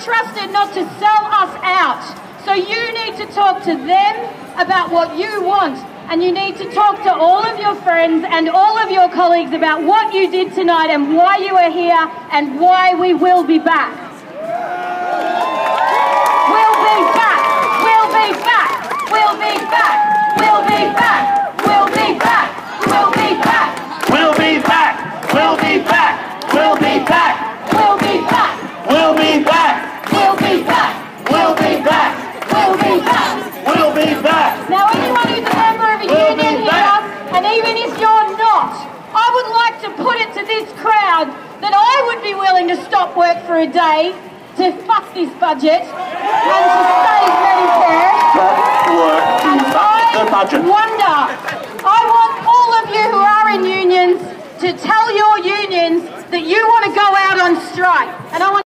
trusted not to sell us out. So you need to talk to them about what you want. And you need to talk to all of your friends and all of your colleagues about what you did tonight and why you are here and why we will be back. To put it to this crowd that I would be willing to stop work for a day to fuck this budget and to save Medicare. Stop work to And fuck the I budget. wonder, I want all of you who are in unions to tell your unions that you want to go out on strike. And I want